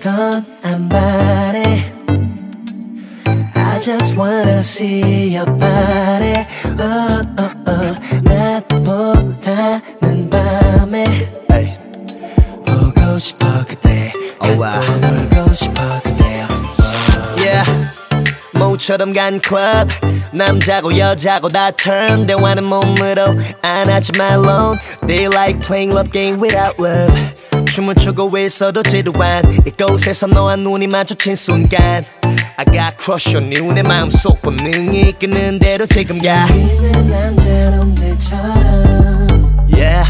건안 바래 I just wanna see your body oh, oh, oh. 낮보다는 밤에 Ay, 보고 싶어 그대 Oh, wow. 갖고 놀고 싶어 그대여 yeah. 모처럼 간 클럽 남자고 여자고 다 turn 대화는 몸으로 안 하지 말론 They like playing love game without love 춤을 추고 있어도 지루한 이곳에서 너와 눈이 마주친 순간 I got crush on you. 내 마음속 본능이 끄는 대로 지금 가 우리는 남자놈 들처럼. Yeah.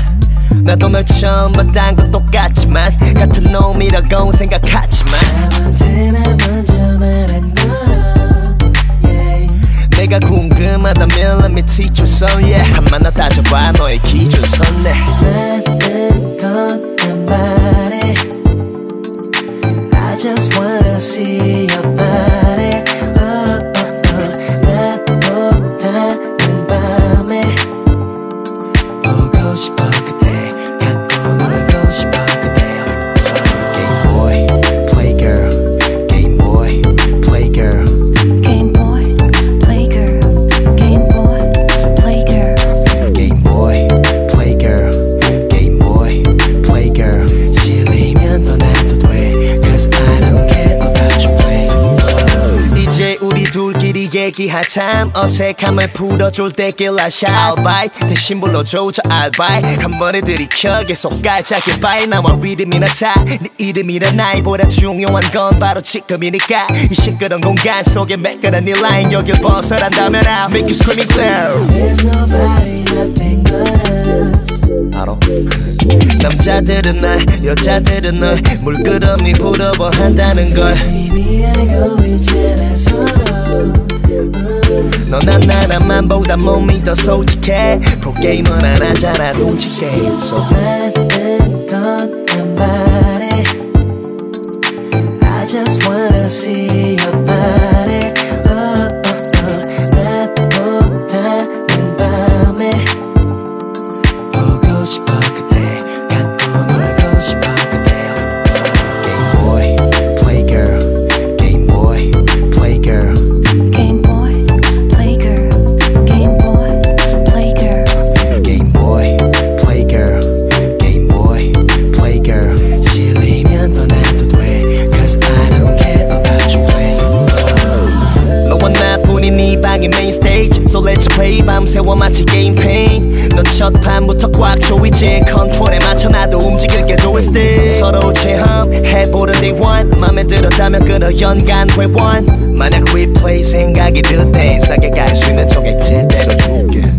나도 널 처음 봤단 건 똑같지만 같은 놈이라고 생각하지만 언제나 먼저 말한 건 yeah. 내가 궁금하다면 let me teach you some yeah. 한마나 따져봐 너의 기준선 내 얘기할 참 어색함을 풀어줄 때길라 샤우바이 대신 불러줘 저 알바이 한 번에 들이켜 계속 깔짝이 바이 나와 리듬이나 타네 이름이란 나이보다 중요한 건 바로 지금이니까. 이 시끄러운 공간 속에 매끈한 네 라인 여길 벗어난다면 I'll make you screaming loud. There's nobody nothing but us. 알아? 남자들은 날 여자들은 널 물끄러미 부러워한다는 걸. 이미 알고 있잖아 너난 나라만 보다 몸이 더 솔직해. 프로게임은 안 하잖아 솔직해. So 나는 건 play 밤새워 마치 게임 폐인 너 첫 판부터 꽉 조이지 컨트롤에 맞춰 나도 움직일게 still 서로 체험해보는 day one. 맘에 들었다면 끊어 연간 회원 만약 replay 생각이 들때 싸게 갈 수 있는 쪽에 제대로 줄게